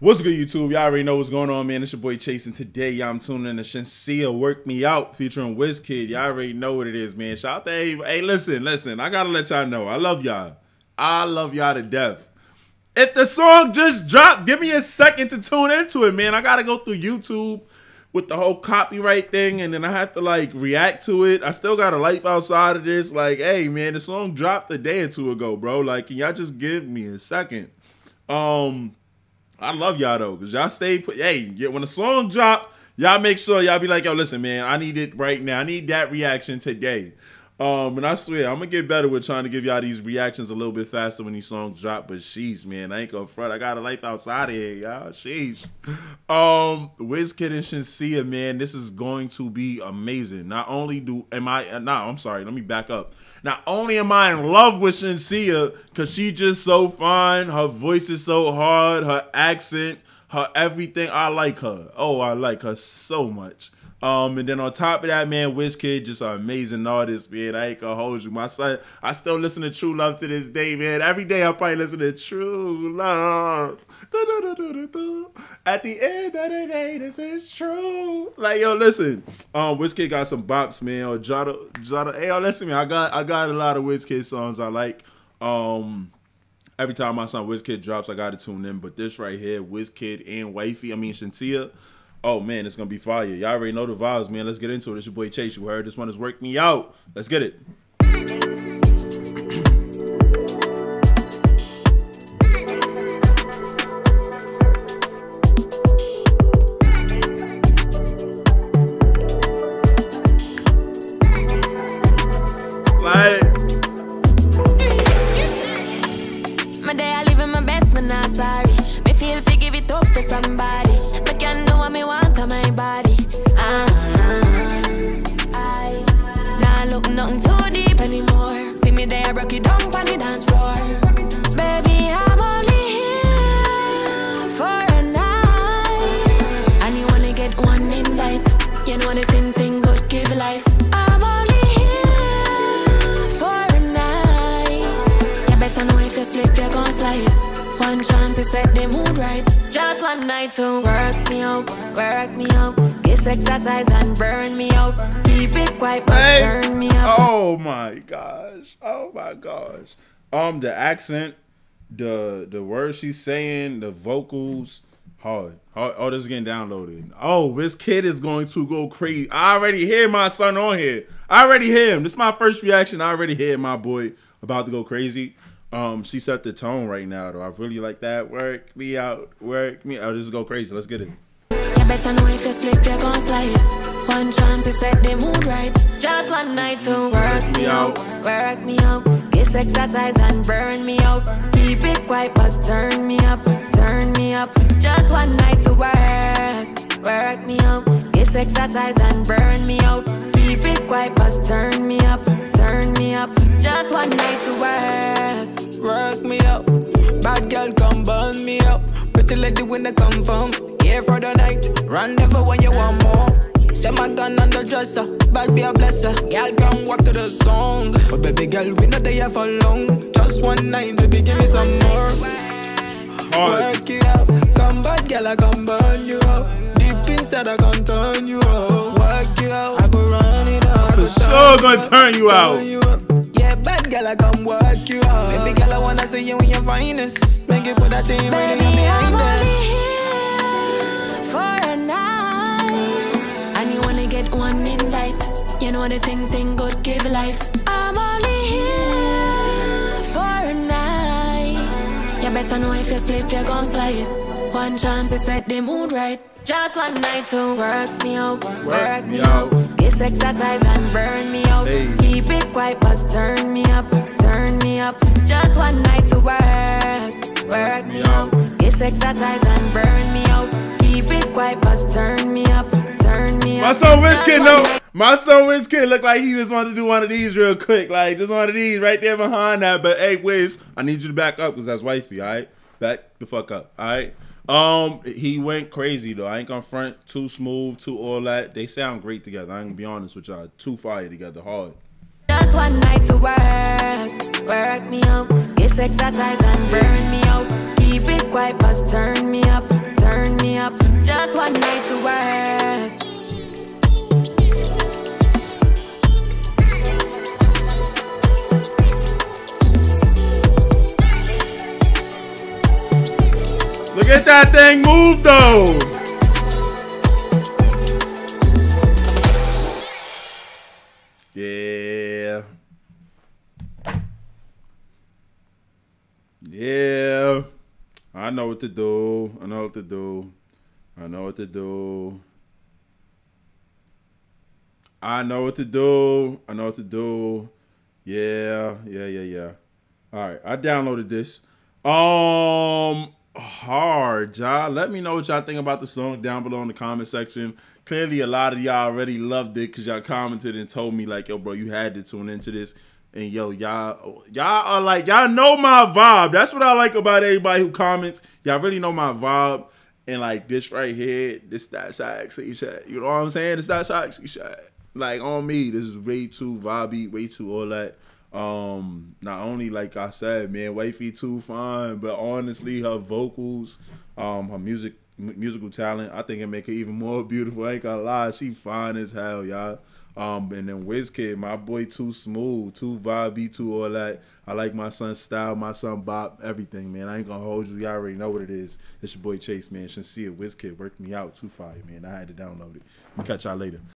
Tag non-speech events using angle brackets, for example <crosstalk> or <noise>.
What's good, YouTube? Y'all already know what's going on, man. It's your boy Chase, and today y'all I'm tuning in to Shenseea Work Me Out featuring Wizkid. Y'all already know what it is, man. Shout out to hey, hey, listen, listen. I gotta let y'all know. I love y'all. I love y'all to death. If the song just dropped, give me a second to tune into it, man. I gotta go through YouTube with the whole copyright thing, and then I have to like react to it. I still got a life outside of this. Like, hey, man, the song dropped a day or two ago, bro. Like, can y'all just give me a second? Um. I love y'all though, cause y'all stay. Put, hey, when the song drop, y'all make sure y'all be like, yo, listen, man, I need it right now. I need that reaction today. Um, and I swear, I'm gonna get better with trying to give y'all these reactions a little bit faster when these songs drop. But sheesh, man, I ain't gonna front. I got a life outside of here, y'all. Sheesh. Um, Wizkid and Shenseea, man, this is going to be amazing. Not only do am I, uh, no, I'm sorry, let me back up. Not only am I in love with Shenseea, cause she just so fine, her voice is so hard, her accent, her everything. I like her. Oh, I like her so much. Um, and then on top of that, man, Wizkid, just an amazing artist, man. I ain't gonna hold you. My son, I still listen to True Love to this day, man. Every day I probably listen to True Love. At the end of the day, this is true. Like, yo, listen. Um, Wizkid got some bops, man. Or Jada, Jada. Hey, yo, listen, man. I got, I got a lot of Wizkid songs I like. Um, every time my son Wizkid drops, I gotta tune in. But this right here, Wizkid and Wifey, I mean Shenseea Oh man, it's gonna be fire. Y'all already know the vibes, man. Let's get into it. It's your boy Chase. You heard this one has worked me out. Let's get it. like My day I live in my best, but not sorry. Me feel fi give it up to somebody. One chance to set the mood right. Just one night to work me out, work me out. This exercise and burn me out. Keep it quiet, but Hey. turn me up. Oh my gosh. Oh my gosh. Um, the accent, the the words she's saying, the vocals, hard. hard. Oh, this is getting downloaded. Oh, Wizkid is going to go crazy. I already hear my son on here. I already hear him. This is my first reaction. I already hear my boy about to go crazy. Um, she set the tone right now though. I really like that. Work me out, work me out. Just go crazy. Let's get it. You better know if you slip, you're gon' slide. One chance to set the mood right. Just one night to work me out, work me out. This exercise and burn me out. Keep it quiet, but turn me up, turn me up. Just one night to work, work me out. This exercise and burn me out. Keep it quiet, but turn me up, turn me up. Just one night to work. Work me up. Bad girl, come burn me up. Pretty lady when they come from. Here for the night. Rendezvous when you want more. Set my gun on the dresser. Bad be a blesser. Girl, come walk to the song. But baby girl, we not there for long. Just one night, baby, give me some more. Work you out. Come bad girl, I come burn you up. Deep inside, I come turn you up. Work it out. I go run it out. I go For sure gonna turn you out. Girl, I come work you out. Baby girl, I wanna see you in your finest. Make it put that thing really Baby, on I'm only us. here for a night, and you only get one invite. You know the thing, thing good, give life. I'm only here for a night. You better know if you slip, you're gon' slide. One chance to set the mood right. Just one night to work me out, work, me me out. out. This exercise and burn me out. Hey. Keep it quiet, but turn me up, turn me up. Just one night to work, work me out. This exercise and burn me out. Keep it quiet, but turn me up, turn me up. My son Wizkid, no. My son Wizkid looked like he just wanted to do one of these real quick. Like, just one of these right there behind that. But hey, Wiz, I need you to back up because that's wifey, all right? Back the fuck up, all right? Um, he went crazy though. I ain't gonna front too smooth, too all that. They sound great together. I ain't gonna be honest with y'all. Too fire together, hard. Just one night to work, work me up. Exercise and burn me out. Keep it quiet, but turn me up, turn me up. Just one night to work. That thing move though. Yeah. Yeah. I know what to do. I know what to do. I know what to do. I know what to do. I know what to do. Yeah, yeah, yeah, yeah. All right, I downloaded this. Um, hard, y'all. Let me know what y'all think about the song down below in the comment section. Clearly, a lot of y'all already loved it because y'all commented and told me like, "Yo, bro, you had to tune into this." And yo, y'all, y'all are like, y'all know my vibe. That's what I like about everybody who comments. Y'all really know my vibe. And like this right here, this that sexy shit. You know what I'm saying? It's that sexy shit. Like on me, this is way too vibey, way too all that. Um, not only like I said, man, wifey too fine, but honestly, her vocals, um, her music, musical talent, I think it make her even more <laughs> beautiful. I ain't gonna lie, she fine as hell, y'all. Um, and then Wizkid, my boy, too smooth, too vibey, too all that. I like my son's style, my son Bob, everything, man. I ain't gonna hold you. Y'all already know what it is. It's your boy Chase, man. Shenseea. Wizkid worked me out too fire, man. I had to download it. i catch y'all later.